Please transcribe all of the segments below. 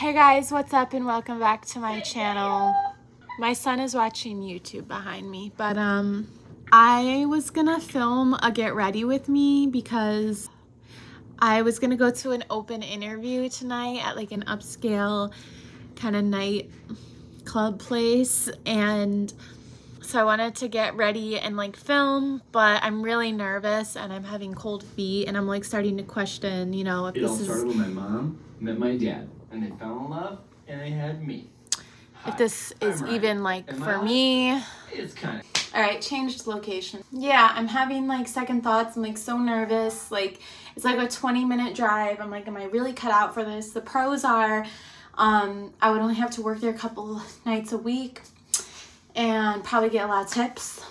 Hey guys, what's up and welcome back to my channel. My son is watching YouTube behind me, but um, I was gonna film a get ready with me because I was gonna go to an open interview tonight at like an upscale kind of night club place and so I wanted to get ready and like film, but I'm really nervous and I'm having cold feet and I'm like starting to question, you know, if It this all is started when my mom met my dad, and they fell in love, and they had me. Hi, if this is I'm Ryan. even like Am for on? me. It's kind of. All right, changed location. Yeah, I'm having like second thoughts. I'm like so nervous. Like it's like a 20 minute drive. I'm like, am I really cut out for this? The pros are, um, I would only have to work there a couple nights a week, and probably get a lot of tips.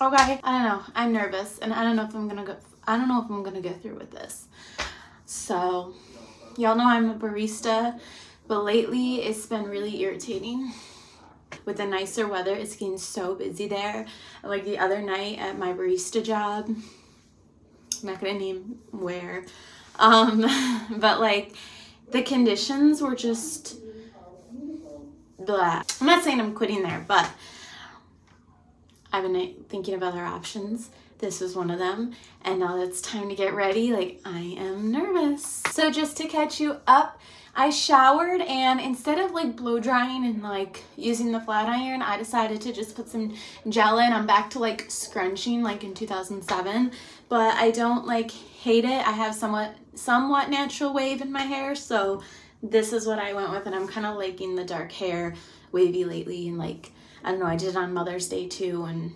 Okay, I don't know. I'm nervous, and I don't know if I'm gonna go. I don't know if I'm gonna go through with this. So, y'all know I'm a barista, but lately it's been really irritating with the nicer weather, it's getting so busy there. Like the other night at my barista job, I'm not gonna name where, um, but like the conditions were just blah. I'm not saying I'm quitting there, but I've been thinking of other options. This was one of them. And now that it's time to get ready, like I am nervous. So just to catch you up, I showered and instead of like blow drying and like using the flat iron, I decided to just put some gel in. I'm back to like scrunching like in 2007, but I don't like hate it. I have somewhat somewhat natural wave in my hair, so this is what I went with and I'm kind of liking the dark hair wavy lately and like I don't know, I did it on Mother's Day too and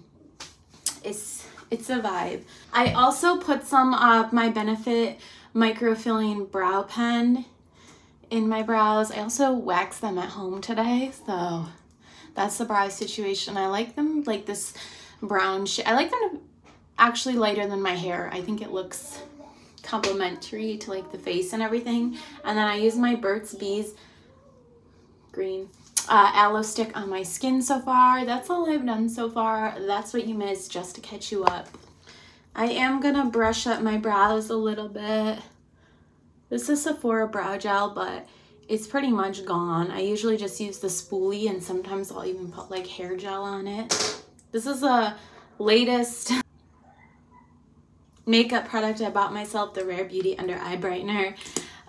it's it's a vibe. I also put some of my Benefit microfilling brow pen in my brows. I also waxed them at home today, so that's the brow situation. I like them like this brown. I like them actually lighter than my hair. I think it looks complementary to like the face and everything. And then I use my Burt's Bees green uh, aloe stick on my skin so far. That's all I've done so far. That's what you missed just to catch you up. I am gonna brush up my brows a little bit. This is Sephora brow gel, but it's pretty much gone. I usually just use the spoolie and sometimes I'll even put like hair gel on it. This is a latest makeup product I bought myself, the Rare Beauty Under Eye Brightener.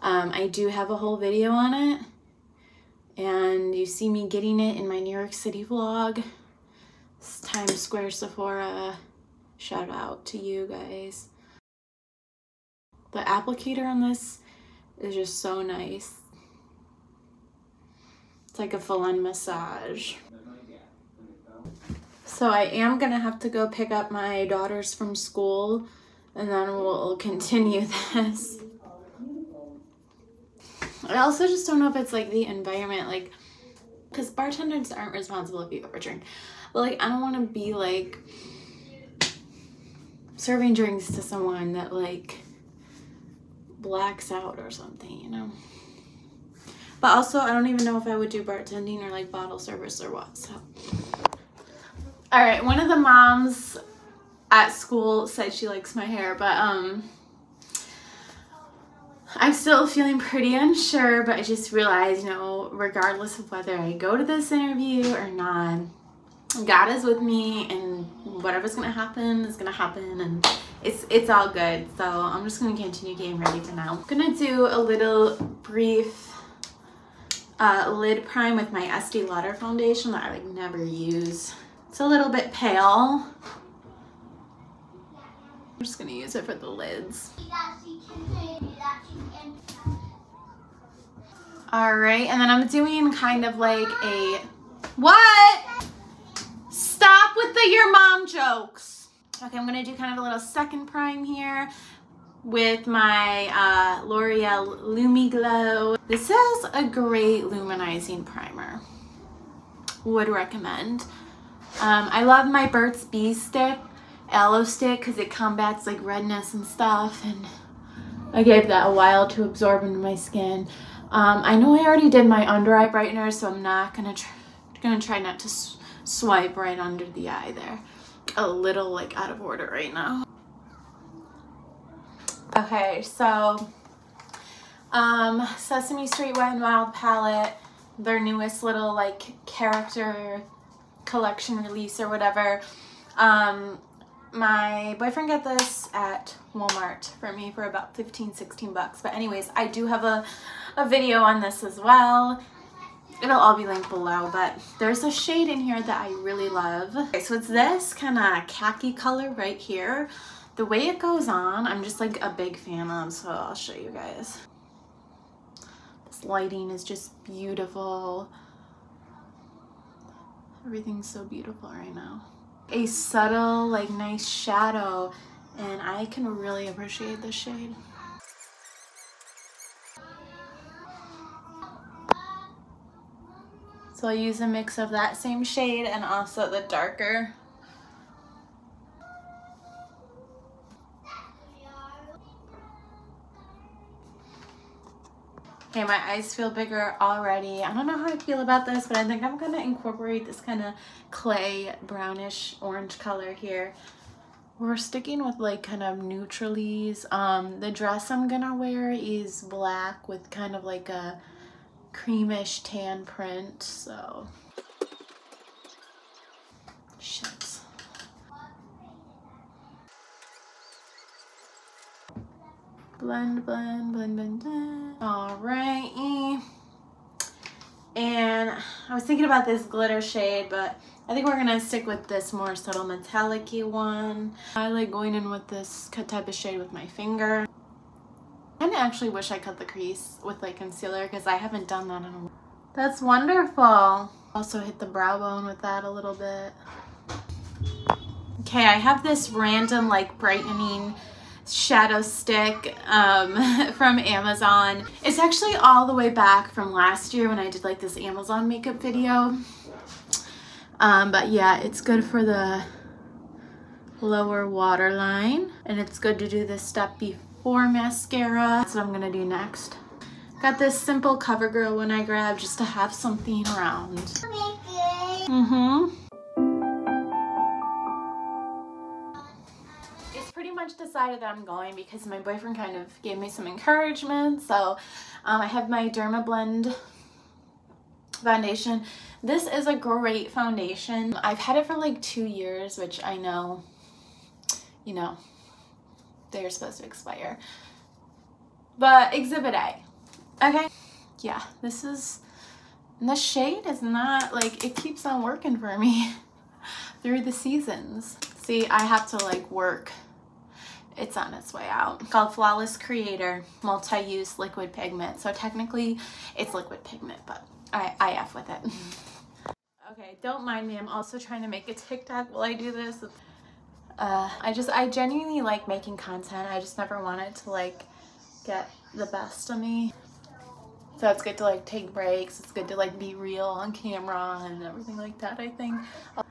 Um, I do have a whole video on it and you see me getting it in my New York City vlog. It's Times Square Sephora. Shout out to you guys. The applicator on this is just so nice. It's like a full-on massage. So I am gonna have to go pick up my daughters from school and then we'll continue this. I also just don't know if it's like the environment, like, because bartenders aren't responsible if you overdrink. But like, I don't want to be like serving drinks to someone that like blacks out or something, you know. But also, I don't even know if I would do bartending or like bottle service or what. So, all right, one of the moms at school said she likes my hair, but um. I'm still feeling pretty unsure, but I just realized, you know, regardless of whether I go to this interview or not, God is with me and whatever's gonna happen is gonna happen and it's it's all good. So I'm just gonna continue getting ready for now. I'm gonna do a little brief uh, lid prime with my Estee Lauder foundation that I like never use. It's a little bit pale. I'm just gonna use it for the lids. All right, and then I'm doing kind of like a, what? Stop with the your mom jokes. Okay, I'm gonna do kind of a little second prime here with my uh, L'Oreal Lumi Glow. This is a great luminizing primer. Would recommend. Um, I love my Burt's Bees stick, aloe stick, because it combats like redness and stuff, and I gave that a while to absorb into my skin. Um, I know I already did my under eye brightener, so I'm not gonna try, gonna try not to swipe right under the eye there. A little like out of order right now. Okay, so um, Sesame Street Wet n Wild palette, their newest little like character collection release or whatever. Um, my boyfriend got this at Walmart for me for about 15, 16 bucks. But anyways, I do have a, a video on this as well. It'll all be linked below, but there's a shade in here that I really love. Okay, so it's this kind of khaki color right here. The way it goes on, I'm just like a big fan of, so I'll show you guys. This lighting is just beautiful. Everything's so beautiful right now. A subtle, like nice shadow, and I can really appreciate this shade. So I'll use a mix of that same shade and also the darker. Okay, my eyes feel bigger already. I don't know how I feel about this, but I think I'm gonna incorporate this kind of clay brownish orange color here. We're sticking with like kind of neutralies. Um, the dress I'm gonna wear is black with kind of like a creamish tan print, so. Shit. Blend, blend, blend, blend, blend. Alrighty. And I was thinking about this glitter shade, but I think we're gonna stick with this more subtle metallic one. I like going in with this type of shade with my finger. I actually wish I cut the crease with like concealer because I haven't done that in a while. That's wonderful. Also hit the brow bone with that a little bit. Okay, I have this random like brightening shadow stick um, from Amazon. It's actually all the way back from last year when I did like this Amazon makeup video. Um, but yeah, it's good for the lower waterline and it's good to do this step before or mascara. That's what I'm gonna do next. Got this simple CoverGirl one I grabbed just to have something around. Mm-hmm. It's pretty much decided that I'm going because my boyfriend kind of gave me some encouragement. So um, I have my Dermablend foundation. This is a great foundation. I've had it for like two years, which I know, you know, they're supposed to expire. But Exhibit A. Okay. Yeah, this is, the shade is not, like, it keeps on working for me through the seasons. See, I have to, like, work. It's on its way out. It's called Flawless Creator Multi-Use Liquid Pigment. So technically, it's liquid pigment, but I, I F with it. okay, don't mind me. I'm also trying to make a TikTok while I do this uh, I just, I genuinely like making content. I just never wanted to like get the best of me. So it's good to like take breaks. It's good to like be real on camera and everything like that, I think.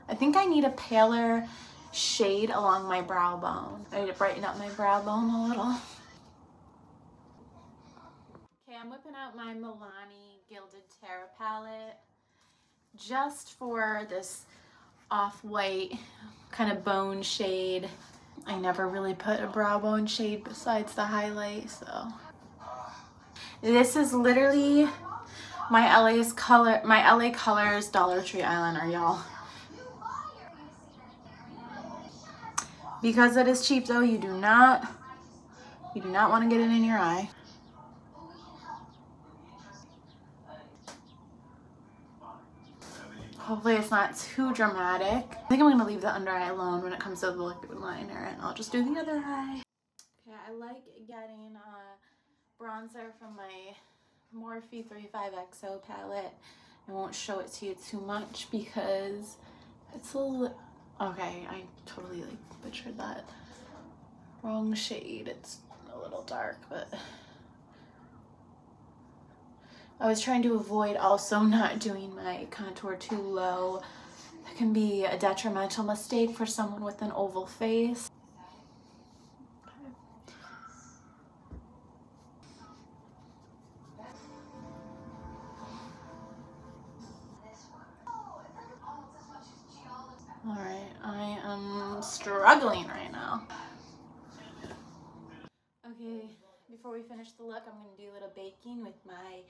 I think I need a paler shade along my brow bone. I need to brighten up my brow bone a little. Okay, I'm whipping out my Milani Gilded Terra palette just for this off-white kind of bone shade. I never really put a brow bone shade besides the highlight, so. This is literally my LA's color, my LA Colors Dollar Tree eyeliner, y'all. Because it is cheap though, you do not, you do not want to get it in your eye. Hopefully it's not too dramatic. I think I'm to leave the under eye alone when it comes to the liquid liner and I'll just do the other eye. Okay, I like getting a bronzer from my Morphe 35XO palette. I won't show it to you too much because it's a little... Okay, I totally like butchered that. Wrong shade. It's a little dark, but... I was trying to avoid also not doing my contour too low. That can be a detrimental mistake for someone with an oval face. Alright, I am struggling right now. Okay, before we finish the look, I'm going to do a little baking with my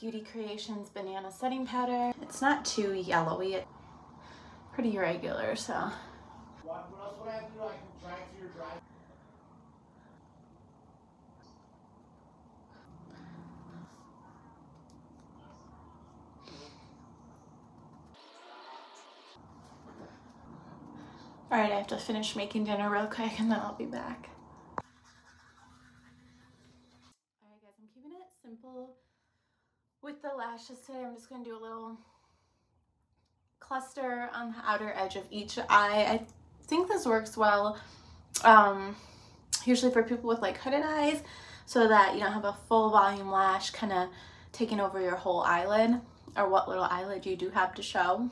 Beauty Creations banana setting powder. It's not too yellowy, it's pretty regular, so. What, what else would I have to do? I can drive to your drive. All right, I have to finish making dinner real quick and then I'll be back. All right, guys, I'm keeping it simple today. I'm just gonna do a little cluster on the outer edge of each eye. I think this works well, um, usually for people with like hooded eyes, so that you don't have a full volume lash kind of taking over your whole eyelid or what little eyelid you do have to show.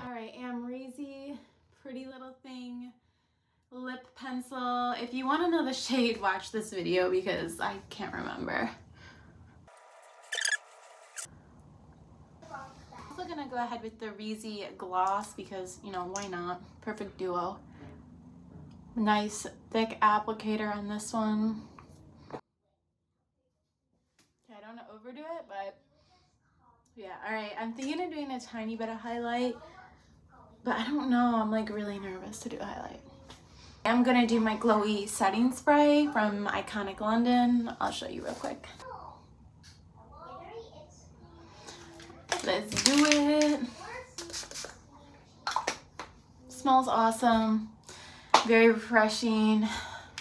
All right, Amrezy, PrettyLittleThing, lip pencil. If you want to know the shade, watch this video because I can't remember. Also gonna go ahead with the Reezy gloss because, you know, why not? Perfect duo. Nice thick applicator on this one. Okay, I don't want to overdo it, but yeah, all right. I'm thinking of doing a tiny bit of highlight, but I don't know. I'm like really nervous to do highlight. I'm gonna do my glowy setting spray from Iconic London. I'll show you real quick. Let's do it. Smells awesome. Very refreshing.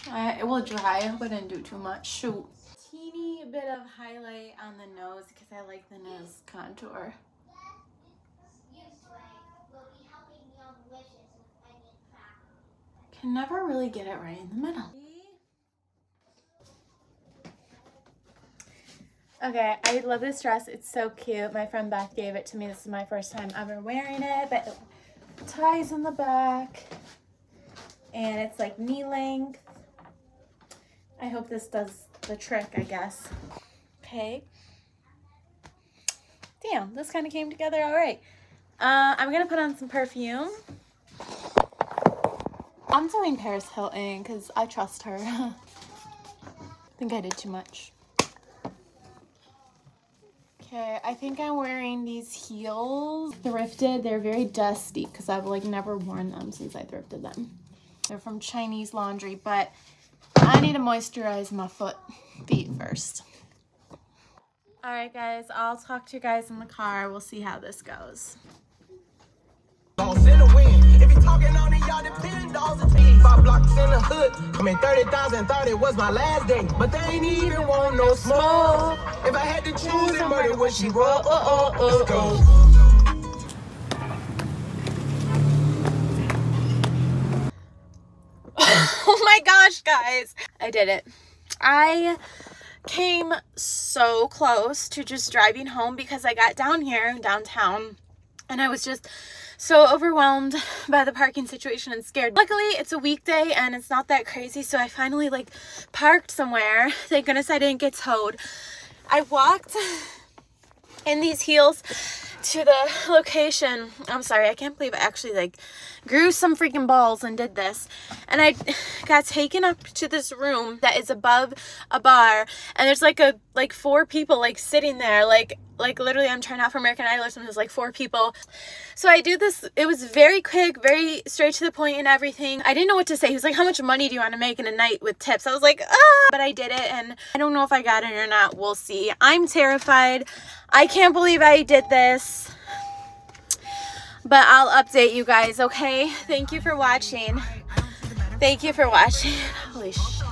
I, it will dry. I didn't do too much. Shoot. Teeny bit of highlight on the nose because I like the nose contour. Can never really get it right in the middle. Okay, I love this dress. It's so cute. My friend Beth gave it to me. This is my first time ever wearing it, but it ties in the back. And it's like knee length. I hope this does the trick, I guess. Okay. Damn, this kind of came together all right. Uh, I'm going to put on some perfume. I'm doing Paris Hilton because I trust her. I think I did too much. Okay, I think I'm wearing these heels. Thrifted, they're very dusty because I've like never worn them since I thrifted them. They're from Chinese laundry, but I need to moisturize my foot, feet first. All right, guys, I'll talk to you guys in the car. We'll see how this goes. If you talking on it, y'all depend Five blocks in the hood. I mean, 30,000 thought it was my last day. But they ain't even want no smoke. If I had to choose it, murder would she roll? Uh, uh, uh, Let's go. oh my gosh, guys. I did it. I came so close to just driving home because I got down here downtown and I was just so overwhelmed by the parking situation and scared. Luckily, it's a weekday and it's not that crazy, so I finally like parked somewhere. Thank goodness I didn't get towed. I walked in these heels to the location. I'm sorry, I can't believe I actually like grew some freaking balls and did this. And I got taken up to this room that is above a bar and there's like a like four people like sitting there like like literally I'm trying out for American Idol or something. There's like four people. So I do this. It was very quick, very straight to the point and everything. I didn't know what to say. He was like, how much money do you want to make in a night with tips? I was like, ah, but I did it. And I don't know if I got it or not. We'll see. I'm terrified. I can't believe I did this. But I'll update you guys, okay? Thank you for watching. Thank you for watching. Holy shit.